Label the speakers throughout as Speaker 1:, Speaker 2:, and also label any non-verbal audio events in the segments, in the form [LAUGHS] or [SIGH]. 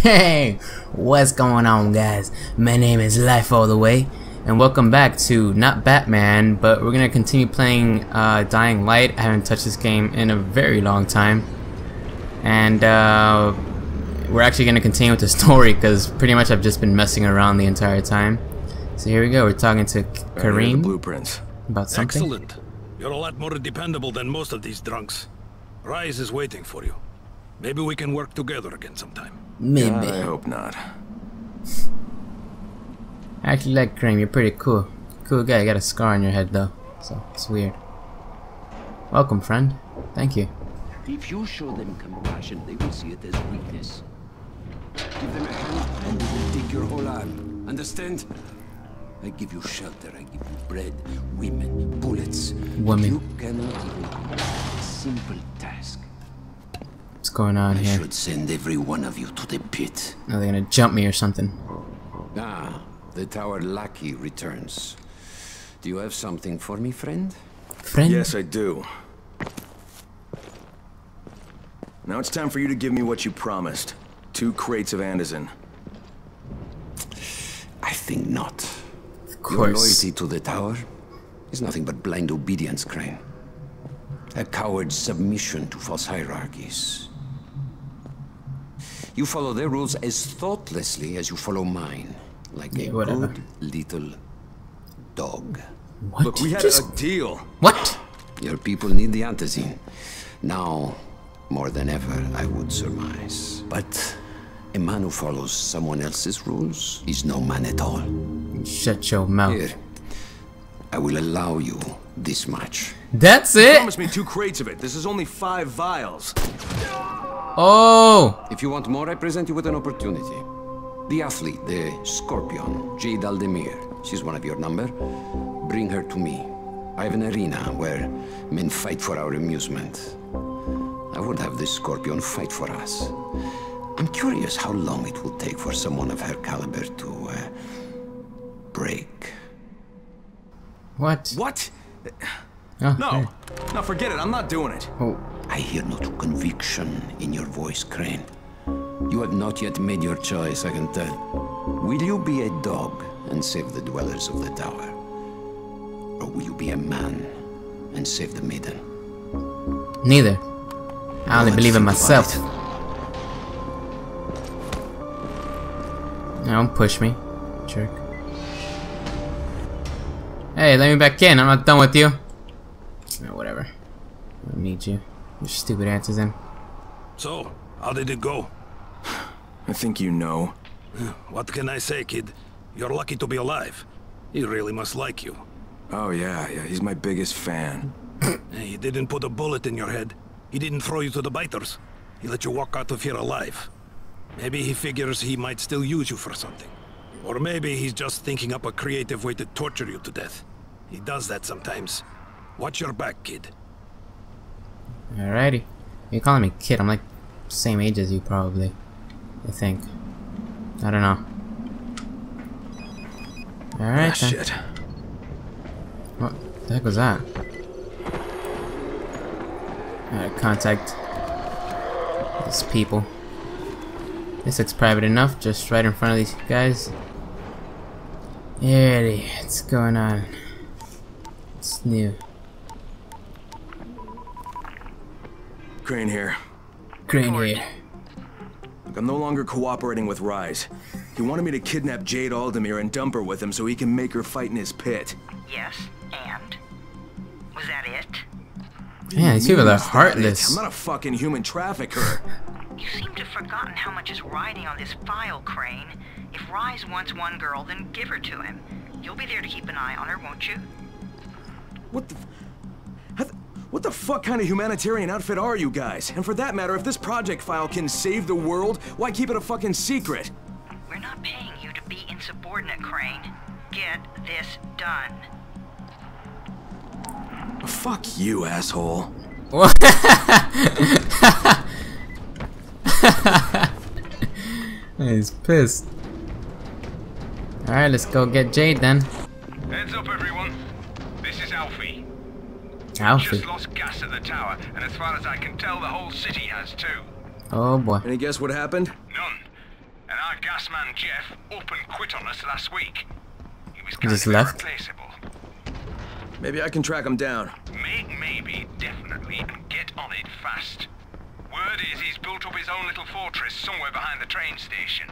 Speaker 1: Hey, what's going on guys? My name is Life All The Way and welcome back to not Batman but we're gonna continue playing uh, Dying Light. I haven't touched this game in a very long time and uh, we're actually gonna continue with the story because pretty much I've just been messing around the entire time. So here we go, we're talking to Kareem
Speaker 2: blueprints.
Speaker 1: about something.
Speaker 3: Excellent. You're a lot more dependable than most of these drunks. Rais is waiting for you. Maybe we can work together again sometime.
Speaker 1: Maybe.
Speaker 2: God, I hope not.
Speaker 1: I actually like Kareem, you're pretty cool. Cool guy, you got a scar on your head though, so it's weird. Welcome friend. Thank you.
Speaker 4: If you show them compassion, they will see it as weakness. Give them a hand, and they will take your whole arm. Understand? I give you shelter, I give you bread, women, bullets.
Speaker 1: Women.
Speaker 4: You cannot even complete a simple task.
Speaker 1: What's going on
Speaker 4: I
Speaker 1: here?
Speaker 4: should send every one of you to the pit.
Speaker 1: Are they gonna jump me or something?
Speaker 4: Ah, the tower lackey returns. Do you have something for me, friend?
Speaker 1: Friend?
Speaker 2: Yes, I do. Now it's time for you to give me what you promised. Two crates of Antizin.
Speaker 4: I think not.
Speaker 1: Of course.
Speaker 4: Your loyalty to the tower is nothing but blind obedience, Crane. A coward's submission to false hierarchies. You follow their rules as thoughtlessly as you follow mine. Like
Speaker 1: Yeah,
Speaker 4: a
Speaker 1: whatever.
Speaker 4: good little dog.
Speaker 1: What?
Speaker 2: Look, we had
Speaker 1: Just-
Speaker 2: a deal.
Speaker 1: What?
Speaker 4: Your people need the Antizin. Now, more than ever, I would surmise. But a man who follows someone else's rules is no man at all.
Speaker 1: Shut your mouth.
Speaker 4: Here, I will allow you this much.
Speaker 1: That's
Speaker 2: You
Speaker 1: it?
Speaker 2: promised me two crates of it. This is only five vials.
Speaker 1: Oh!
Speaker 4: If you want more, I present you with an opportunity. The athlete, the Scorpion, Jade Aldemir. She's one of your number. Bring her to me. I have an arena where men fight for our amusement. I would have this Scorpion fight for us. I'm curious how long it will take for someone of her caliber to uh, break.
Speaker 1: What?
Speaker 2: What?
Speaker 1: Oh,
Speaker 2: No.
Speaker 1: hey.
Speaker 2: No, forget it. I'm not doing it.
Speaker 1: Oh,
Speaker 4: I hear no true conviction in your voice, Crane. You have not yet made your choice, I can tell. Will you be a dog and save the dwellers of the tower? Or will you be a man and save the maiden?
Speaker 1: neither. I only believe in myself. Don't push me, jerk. Hey, let me back in. I'm not done with you. No, whatever. I don't need you. Your stupid answers in.
Speaker 3: So, how did it go?
Speaker 2: I think you know.
Speaker 3: What can I say, kid? You're lucky to be alive. He really must like you.
Speaker 2: Oh, yeah, yeah. He's my biggest fan.
Speaker 3: He didn't put a bullet in your head. He didn't throw you to the biters. He let you walk out of here alive. Maybe he figures he might still use you for something. Or maybe he's just thinking up a creative way to torture you to death. He does that sometimes. Watch your back, kid.
Speaker 1: Alrighty. You're calling me kid. I'm like same age as you, probably. I think. I don't know. Alright
Speaker 2: Ah, shit.
Speaker 1: What the heck was that? Alright, contact these people. This looks private enough, just right in front of these guys. Alrighty, what's going on? It's new.
Speaker 2: Crane here.
Speaker 1: Crane here.
Speaker 2: Look, I'm no longer cooperating with Rais. He wanted me to kidnap Jade Aldemir and dump her with him so he can make her fight in his pit.
Speaker 5: Yes, and? Was that it?
Speaker 1: Yeah, he's even
Speaker 2: Me, that
Speaker 1: heartless.
Speaker 2: I'm not a fucking human trafficker.
Speaker 5: You seem to have forgotten how much is riding on this file, Crane. If Rais wants one girl, then give her to him. You'll be there to keep an eye on her, won't you?
Speaker 2: What the... f- how th- What the fuck kind of humanitarian outfit are you guys? And for that matter, if this project file can save the world, why keep it a fucking secret?
Speaker 5: We're not paying you to be insubordinate, Crane. Get this done.
Speaker 2: Fuck you, asshole. [LAUGHS]
Speaker 1: He's pissed. Alright, let's go get Jade then.
Speaker 6: Heads up, everyone. This Alfie.
Speaker 1: Alfie.
Speaker 6: Just lost gas at the tower, and as far as I can tell, the whole city has too.
Speaker 1: Oh boy.
Speaker 2: Any guess what happened?
Speaker 6: None. And our gas man Jeff up and quit on us last week. He was
Speaker 1: He
Speaker 6: kind
Speaker 1: just
Speaker 6: of
Speaker 1: left?
Speaker 6: irreplaceable.
Speaker 2: Maybe I can track him down.
Speaker 6: Make maybe, definitely, and get on it fast. Word is he's built up his own little fortress somewhere behind the train station.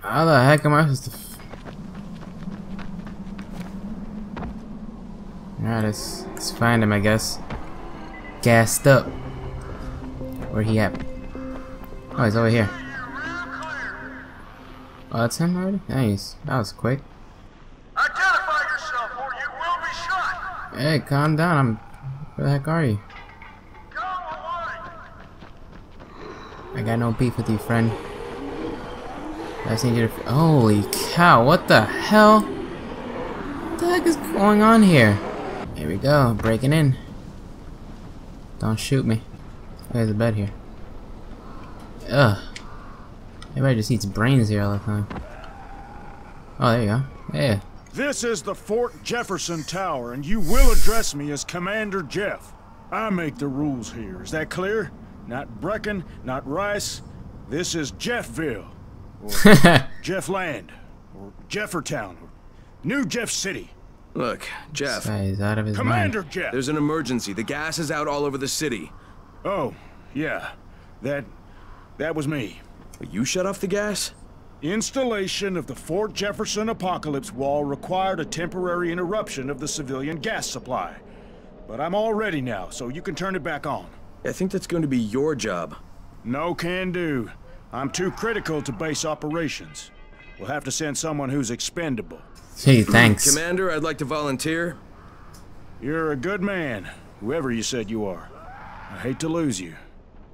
Speaker 1: How the heck am I supposed to? Alright, let's, let's find him, I guess. Gassed up. Where he at? Oh, he's over here. Oh, that's him already? Nice. That was quick.
Speaker 7: Identify yourself or you will be shot!
Speaker 1: Hey, calm down. I'm. Where the heck are you?
Speaker 7: Go away!
Speaker 1: I got no beef with you, friend. I just need you to. Holy cow! What the hell? What the heck is going on here? Here we go. Breaking in. Don't shoot me. There's a bed here. Ugh. Everybody just eats brains here all the time. Oh, there you go. Yeah.
Speaker 8: This is the Fort Jefferson Tower, and you will address me as Commander Jeff. I make the rules here. Is that clear? Not Brecken, not Rais. This is Jeffville, or [LAUGHS] Jeff Land, or Jeffertown, or New Jeff City.
Speaker 2: Look, Jeff,
Speaker 1: Guy is out of his
Speaker 8: Commander
Speaker 1: mind.
Speaker 8: Jeff!
Speaker 2: there's an emergency. The gas is out all over the city.
Speaker 8: Oh, yeah. That... that was me.
Speaker 2: But you shut off the gas?
Speaker 8: Installation of the Fort Jefferson Apocalypse Wall required a temporary interruption of the civilian gas supply. But I'm all ready now, so you can turn it back on.
Speaker 2: I think that's going to be your job.
Speaker 8: No can do. I'm too critical to base operations. We'll have to send someone who's expendable.
Speaker 1: Gee, thanks.
Speaker 2: Commander, I'd like to volunteer.
Speaker 8: You're a good man, whoever you said you are. I hate to lose you.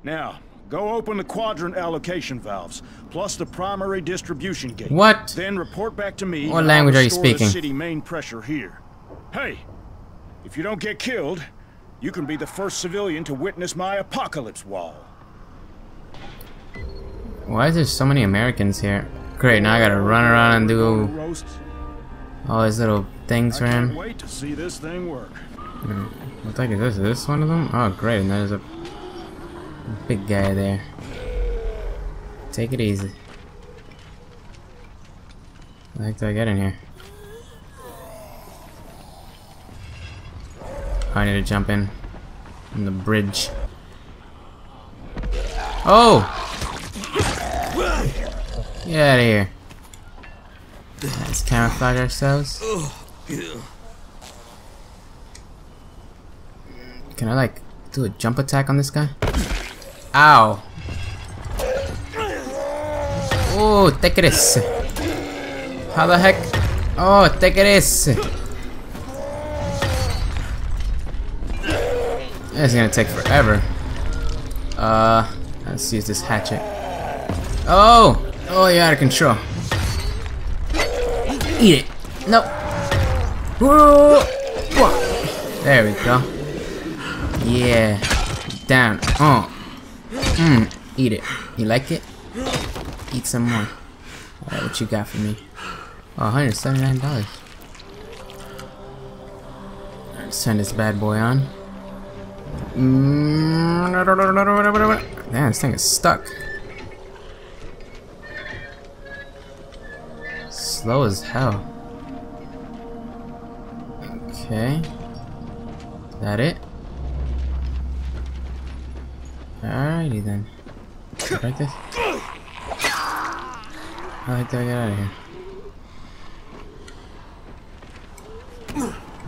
Speaker 8: Now, go open the quadrant allocation valves, plus the primary distribution gate.
Speaker 1: What?
Speaker 8: Then report back to me.
Speaker 1: What language are you
Speaker 8: restore the
Speaker 1: speaking?
Speaker 8: city main pressure here. Hey, if you don't get killed, you can be the first civilian to witness my apocalypse wall.
Speaker 1: Why is there so many Americans here? Great, now I gotta run around and do
Speaker 8: Roasts.
Speaker 1: All these little things for him.
Speaker 8: wait to see this thing work.
Speaker 1: What the heck is this? Is this one of them? Oh, great. And there's a big guy there. Take it easy. What the heck do I get in here? Oh, I need to jump in. On the bridge. Oh! Get out of here. Camouflage ourselves. Can I like do a jump attack on this guy? Ow! Oh, take this! How the heck? Oh, take this! It's gonna take forever. Uh, let's use this hatchet. Oh! Oh, you're out of control. Eat it! Nope. There we go. Yeah. Down. Oh. Mmm. Eat it. You like it? Eat some more. Alright, what you got for me? Oh, $179. Let's turn this bad boy on. Mm, Damn, this thing is stuck. Slow as hell. Okay. That it? Alrighty then. Like this? Heck do I get out of here?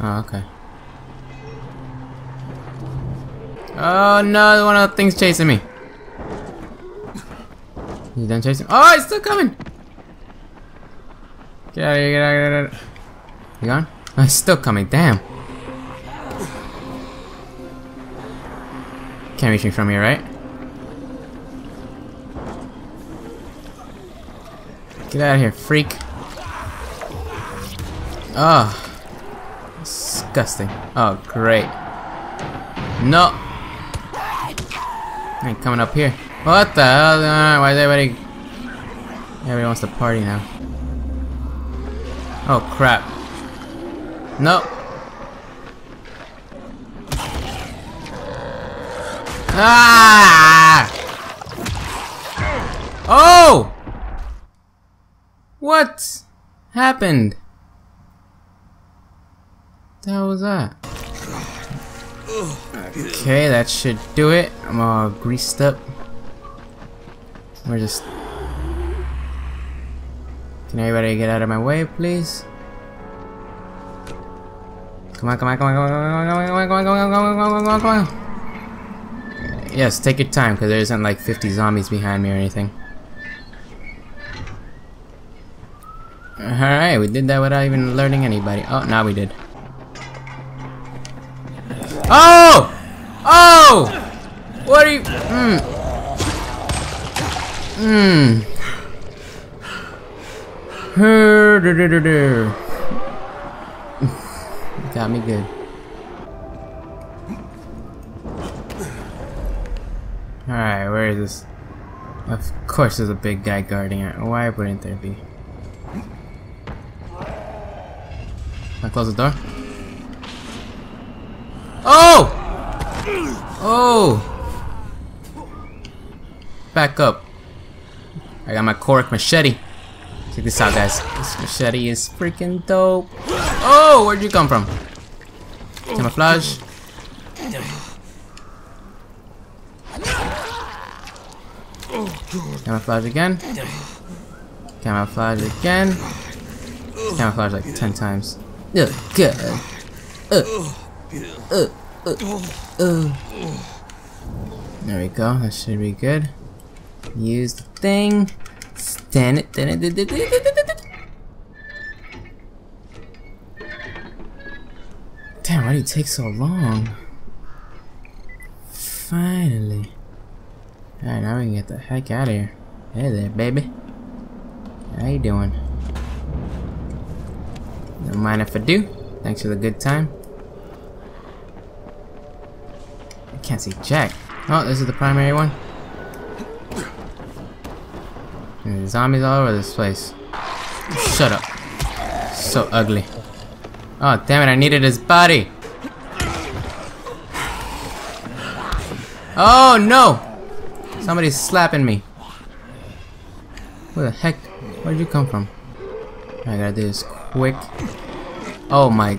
Speaker 1: Oh, okay. Oh no, one of the things chasing me. He's done chasing. Oh, he's still coming! Get out get out of. You gone? Oh, he's still coming, damn. Can't reach me from here, right? Get out of here, freak. Oh. Disgusting. Oh, great. No. Ain't coming up here. What the hell? Why is everybody... Everybody wants to party now. Oh, crap. No. Ah! Oh! What happened? The hell was that? Okay, that should do it. I'm all greased up. We're just. Can everybody get out of my way, please? Come on, come on, come on, come on, come on, come on, come on, come on, come on, come on, come on, come on. Yes, take your time, because there isn't like 50 zombies behind me or anything. Alright, we did that without even alerting anybody. Oh, now we did. Oh! Oh! What are you... Mmm. Mmm. Got me good. Alright, where is this? Of course there's a big guy guarding it. Why wouldn't there be? I close the door? Oh! Oh! Back up. I got my Korek machete. Check this out, guys. This machete is freaking dope. Oh, where'd you come from? Camouflage. Camouflage again. Camouflage again. Camouflage like 10 times. Ugh, good. There we go. That should be good. Use the thing. Stand it. Damn, why do you take so long? Finally. Alright, now we can get the heck out of here. Hey there, baby. How you doing? Don't mind if I do. Thanks for the good time. I can't see Jack. Oh, this is the primary one. Zombies all over this place. Shut up. So ugly. Oh, damn it, I needed his body. Oh, no! Somebody's slapping me. Where the heck? Where'd you come from? I gotta do this quick. Oh my.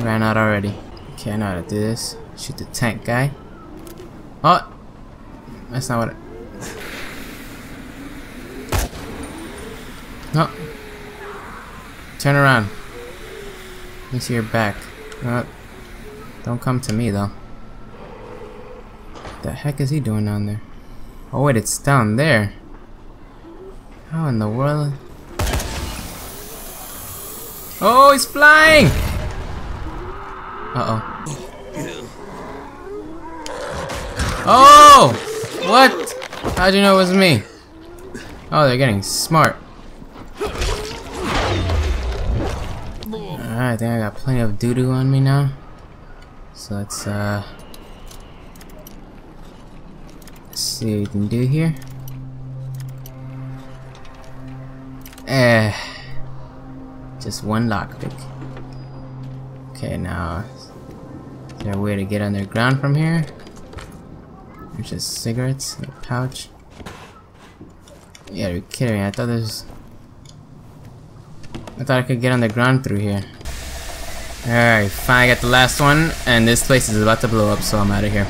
Speaker 1: Ran out already. Okay, I know how to do this. Shoot the tank guy. Oh! That's not what I... No. Turn around. Let me see your back. Uh, don't come to me though. What the heck is he doing down there? Oh wait, it's down there. How in the world? Oh, he's flying! Uh oh. Oh! What? How'd you know it was me? Oh, they're getting smart. Alright, I think I got plenty of doo-doo on me now. So let's, uh... Let's see what we can do here. Eh... Just one lockpick. Okay, now... Is there a way to get underground from here? There's just cigarettes in a pouch. Yeah, you're kidding me. I thought there's... I thought I could get underground through here. Alright, finally got the last one, and this place is about to blow up, so I'm out of here.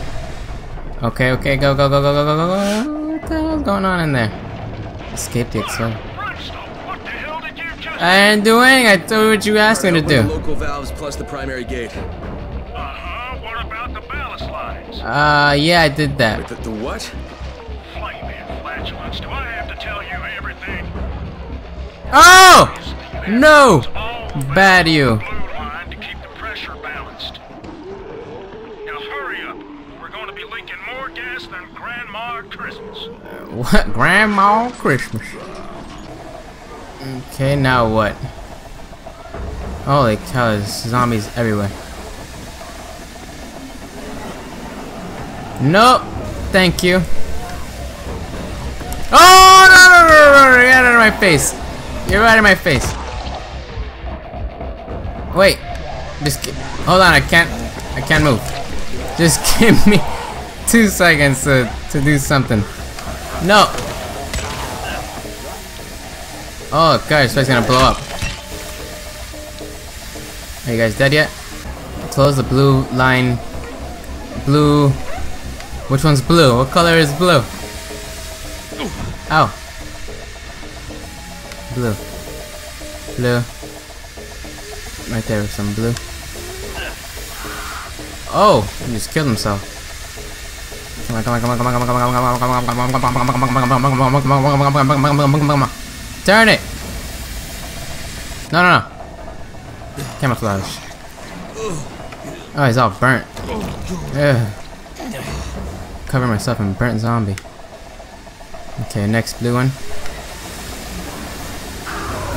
Speaker 1: Okay, okay, go, go, go, go, go, go, go, go. What the hell's going on in there? Escape the explosion. I didn't do anything. I told what you asked me to do.
Speaker 2: Local valves plus the primary gate.
Speaker 6: Uh-huh. What about the ballast lines?
Speaker 1: Uh, yeah, I did that.
Speaker 2: The, the what?
Speaker 6: Flaming flatulence. Do I have to tell you everything?
Speaker 1: Oh! No! Bad you. What? Grandma Christmas. Okay, now what? Holy cow, there's zombies everywhere. Nope. Thank you. Oh, no, no, no, no, get out of my face. You're right in my face. Wait. Just hold on, I can't, I can't move. Just [LAUGHS] give me two seconds to, to do something. No! Oh, guys, this gonna blow up. Are you guys dead yet? Close the blue line. Blue. Which one's blue? What color is blue? Oh. Blue. Blue. Right there with some blue. Oh, he just killed himself. Turn it! No, no, no. Camouflage. Oh, he's all burnt. Ugh. Cover myself in burnt zombie. Okay, next blue one.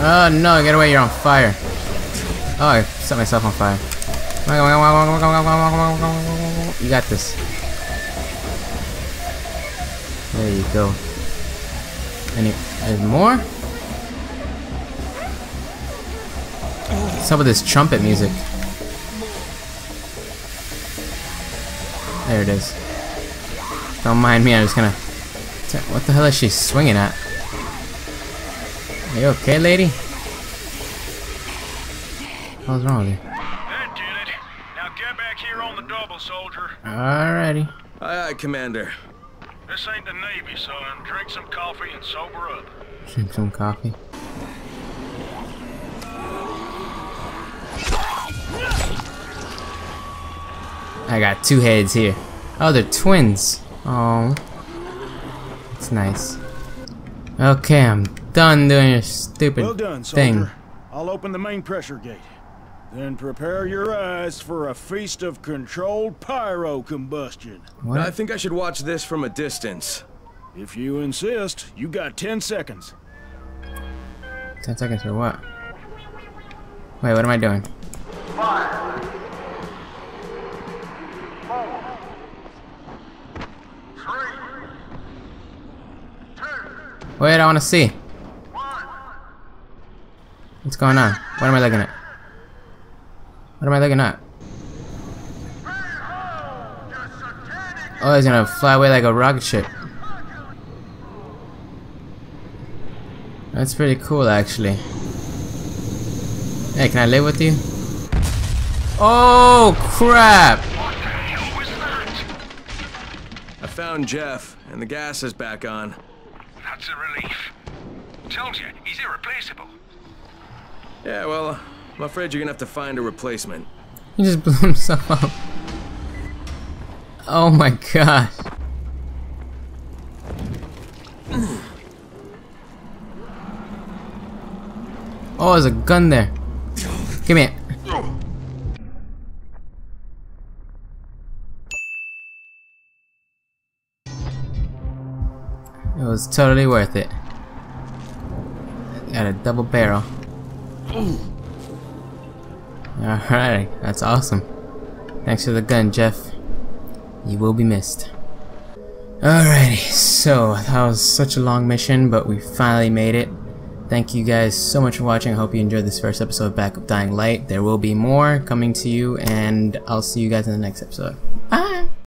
Speaker 1: Oh no, get away, you're on fire. Oh, I set myself on fire. You got this. There you go. Any, there's more? Some of this trumpet music? There it is. Don't mind me, I'm just gonna... What the hell is she swinging at? Are you okay, lady? What's wrong with you?
Speaker 6: That did it. Now get back here on the double, soldier.
Speaker 1: Alrighty.
Speaker 2: Aye, aye, Commander.
Speaker 6: This ain't the Navy, son. Drink some coffee and sober up.
Speaker 1: Drink some coffee. I got two heads here. Oh, they're twins. Oh. It's nice. Okay, I'm done doing your stupid
Speaker 8: Well done, soldier.
Speaker 1: thing.
Speaker 8: I'll open the main pressure gate. Then prepare your eyes for a feast of controlled pyro combustion.
Speaker 1: What?
Speaker 2: I think I should watch this from a distance.
Speaker 8: If you insist, you got 10 seconds.
Speaker 1: Ten seconds for what? Wait, what am I doing?
Speaker 7: Five. Four. Three. Two.
Speaker 1: Wait, I want to see.
Speaker 7: One.
Speaker 1: What's going on? What am I looking at? What am I looking at?
Speaker 7: Behold, your satanic
Speaker 1: Oh, he's gonna fly away like a rocket ship. That's pretty cool, actually. Hey, can I live with you? Oh, crap!
Speaker 6: What the hell was that?
Speaker 2: I found Jeff, and the gas is back on.
Speaker 6: That's a relief. Told you, he's irreplaceable.
Speaker 2: Yeah, well, I'm afraid you're gonna have to find a replacement.
Speaker 1: He just blew [LAUGHS] himself up. Oh my gosh. Oh, there's a gun there. Give me it. It was totally worth it. Got a double barrel. Alright, that's awesome. Thanks for the gun, Jeff. You will be missed. Alrighty, so that was such a long mission, but we finally made it. Thank you guys so much for watching. I hope you enjoyed this first episode of back of Dying Light. There will be more coming to you, and I'll see you guys in the next episode. Bye!